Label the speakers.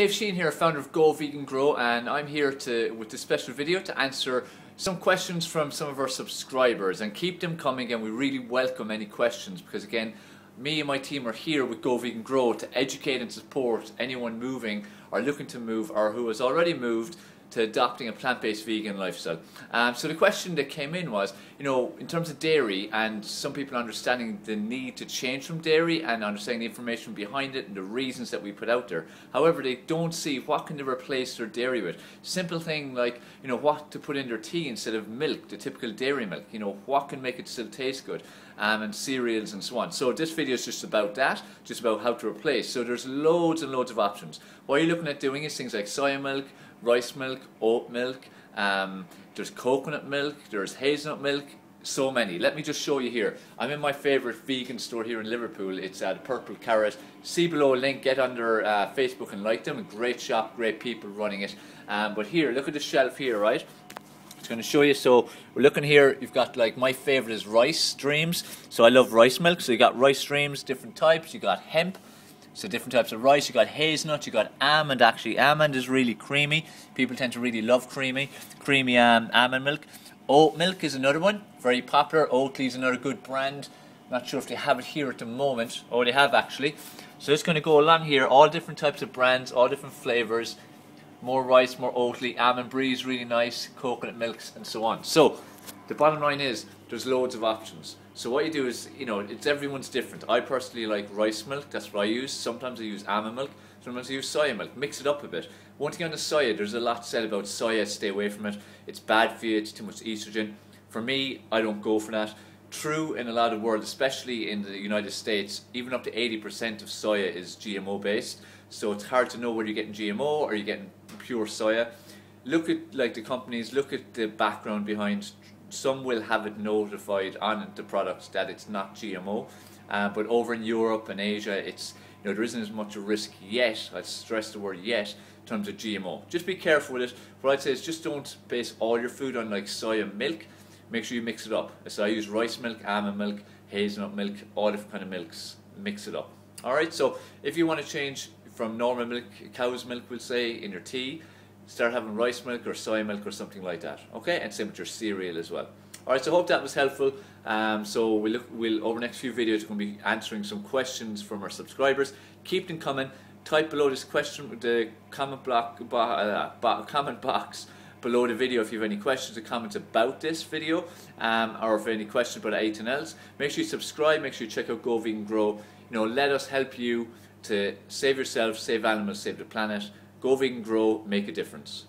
Speaker 1: Dave Sheahan here, founder of Go Vegan Grow, and I'm here to with this special video to answer some questions from some of our subscribers and keep them coming and we really welcome any questions because again me and my team are here with Go Vegan Grow to educate and support anyone moving or looking to move or who has already moved to adopting a plant-based vegan lifestyle. Um, so the question that came in was, you know, in terms of dairy and some people understanding the need to change from dairy and understanding the information behind it and the reasons that we put out there. However, they don't see what can they replace their dairy with. Simple thing like, you know, what to put in their tea instead of milk, the typical dairy milk. You know, what can make it still taste good. Um, and cereals and so on. So this video is just about that, just about how to replace. So there's loads and loads of options. What you're looking at doing is things like soya milk, rice milk, oat milk, um, there's coconut milk, there's hazelnut milk, so many. Let me just show you here. I'm in my favourite vegan store here in Liverpool. It's uh, the Purple Carrot. See below a link, get under uh, Facebook and like them. Great shop, great people running it. Um, but here, look at the shelf here, right? It's going to show you. So we're looking here. You've got like my favourite is Rice Dreams. So I love rice milk. So you got Rice Dreams, different types. You got hemp. So different types of rice. You got hazelnut. You got almond. Actually, almond is really creamy. People tend to really love creamy, creamy um, almond milk. Oat milk is another one, very popular. Oatly is another good brand. Not sure if they have it here at the moment. Oh, they have actually. So it's going to go along here. All different types of brands, all different flavors. More rice, more Oatly. Almond Breeze is really nice. Coconut milks and so on. So the bottom line is there's loads of options. So what you do is, you know, it's everyone's different. I personally like rice milk, that's what I use. Sometimes I use almond milk, sometimes I use soya milk. Mix it up a bit. One thing on the soya, there's a lot said about soya, stay away from it. It's bad for you, it's too much estrogen. For me, I don't go for that. True in a lot of world, especially in the United States, even up to 80% of soya is GMO based. So it's hard to know whether you're getting GMO or you're getting pure soya. Look at like the companies, look at the background behind some will have it notified on the products that it's not GMO, uh, but over in Europe and Asia, it's you know there isn't as much risk yet. I stress the word yet in terms of GMO. Just be careful with it. What I'd say is just don't base all your food on like soya milk. Make sure you mix it up. So I use rice milk, almond milk, hazelnut milk, all different kind of milks. Mix it up. All right. So if you want to change from normal milk, cow's milk, we'll say in your tea start having rice milk or soy milk or something like that. Okay, and same with your cereal as well. All right, so I hope that was helpful. Um, so we'll, look, we'll over the next few videos to be answering some questions from our subscribers. Keep them coming. Type below this question the comment block uh, comment box below the video if you have any questions or comments about this video um, or if any questions about anything else. Make sure you subscribe. Make sure you check out Go Vegan Grow. You know, let us help you to save yourself, save animals, save the planet. Go vegan, grow, make a difference.